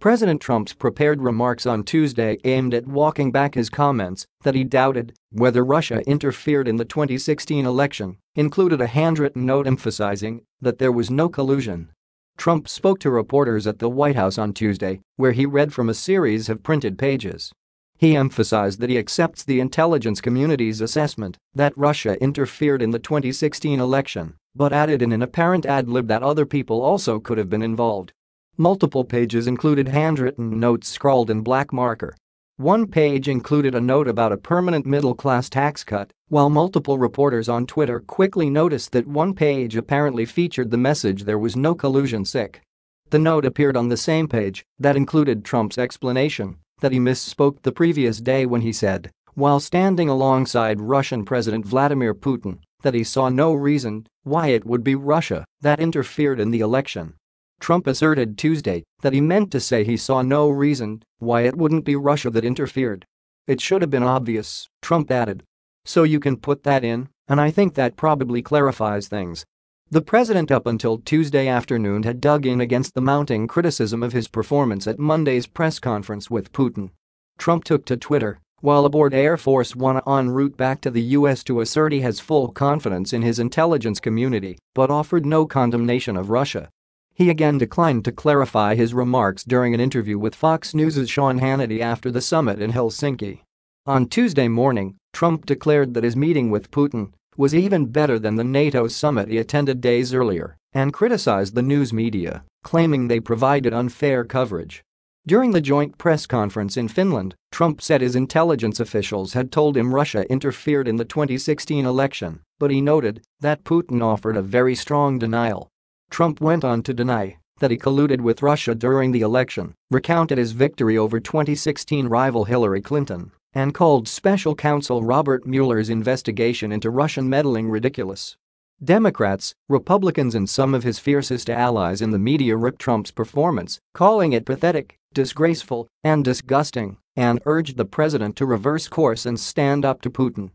President Trump's prepared remarks on Tuesday aimed at walking back his comments that he doubted whether Russia interfered in the 2016 election, included a handwritten note emphasizing that there was no collusion. Trump spoke to reporters at the White House on Tuesday, where he read from a series of printed pages. He emphasized that he accepts the intelligence community's assessment that Russia interfered in the 2016 election, but added in an apparent ad lib that other people also could have been involved. Multiple pages included handwritten notes scrawled in black marker. One page included a note about a permanent middle-class tax cut, while multiple reporters on Twitter quickly noticed that one page apparently featured the message there was no collusion sick. The note appeared on the same page that included Trump's explanation that he misspoke the previous day when he said, while standing alongside Russian President Vladimir Putin, that he saw no reason why it would be Russia that interfered in the election. Trump asserted Tuesday that he meant to say he saw no reason why it wouldn't be Russia that interfered. It should have been obvious, Trump added. So you can put that in, and I think that probably clarifies things. The president up until Tuesday afternoon had dug in against the mounting criticism of his performance at Monday's press conference with Putin. Trump took to Twitter while aboard Air Force One en route back to the U.S. to assert he has full confidence in his intelligence community but offered no condemnation of Russia. He again declined to clarify his remarks during an interview with Fox News' Sean Hannity after the summit in Helsinki. On Tuesday morning, Trump declared that his meeting with Putin was even better than the NATO summit he attended days earlier and criticized the news media, claiming they provided unfair coverage. During the joint press conference in Finland, Trump said his intelligence officials had told him Russia interfered in the 2016 election, but he noted that Putin offered a very strong denial Trump went on to deny that he colluded with Russia during the election, recounted his victory over 2016 rival Hillary Clinton, and called special counsel Robert Mueller's investigation into Russian meddling ridiculous. Democrats, Republicans and some of his fiercest allies in the media ripped Trump's performance, calling it pathetic, disgraceful, and disgusting, and urged the president to reverse course and stand up to Putin.